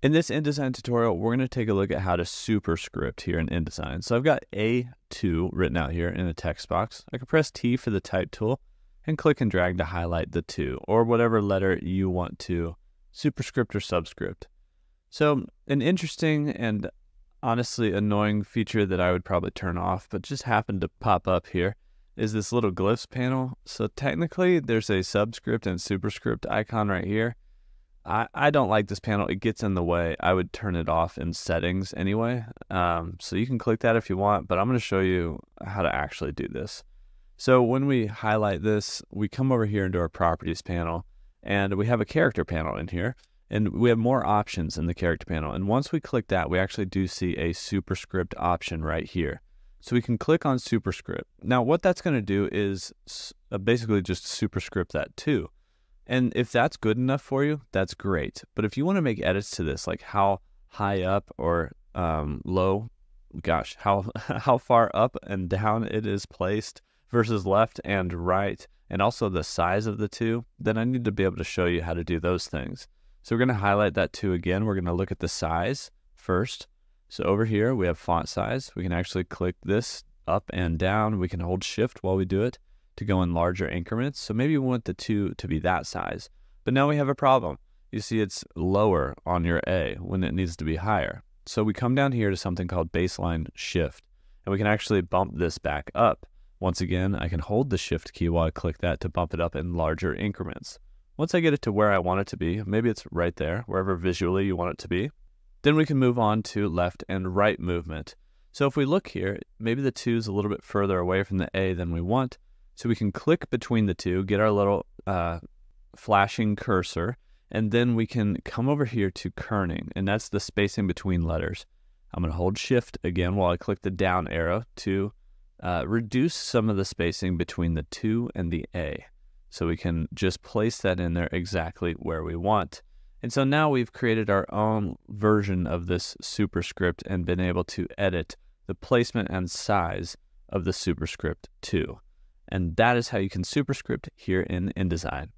In this InDesign tutorial, we're going to take a look at how to superscript here in InDesign. So I've got A2 written out here in the text box. I can press T for the type tool and click and drag to highlight the 2 or whatever letter you want to superscript or subscript. So an interesting and honestly annoying feature that I would probably turn off, but just happened to pop up here is this little glyphs panel. So technically there's a subscript and superscript icon right here I, I don't like this panel. It gets in the way. I would turn it off in settings anyway. Um, so you can click that if you want, but I'm going to show you how to actually do this. So when we highlight this, we come over here into our properties panel and we have a character panel in here and we have more options in the character panel. And once we click that, we actually do see a superscript option right here. So we can click on superscript. Now what that's going to do is uh, basically just superscript that too. And if that's good enough for you, that's great. But if you want to make edits to this, like how high up or um, low, gosh, how how far up and down it is placed versus left and right, and also the size of the two, then I need to be able to show you how to do those things. So we're going to highlight that two again. We're going to look at the size first. So over here, we have font size. We can actually click this up and down. We can hold shift while we do it to go in larger increments. So maybe we want the two to be that size. But now we have a problem. You see it's lower on your A when it needs to be higher. So we come down here to something called baseline shift, and we can actually bump this back up. Once again, I can hold the shift key while I click that to bump it up in larger increments. Once I get it to where I want it to be, maybe it's right there, wherever visually you want it to be, then we can move on to left and right movement. So if we look here, maybe the 2 is a little bit further away from the A than we want, so we can click between the two, get our little uh, flashing cursor, and then we can come over here to kerning, and that's the spacing between letters. I'm going to hold shift again while I click the down arrow to uh, reduce some of the spacing between the 2 and the A. So we can just place that in there exactly where we want. And so now we've created our own version of this superscript and been able to edit the placement and size of the superscript too. And that is how you can superscript here in InDesign.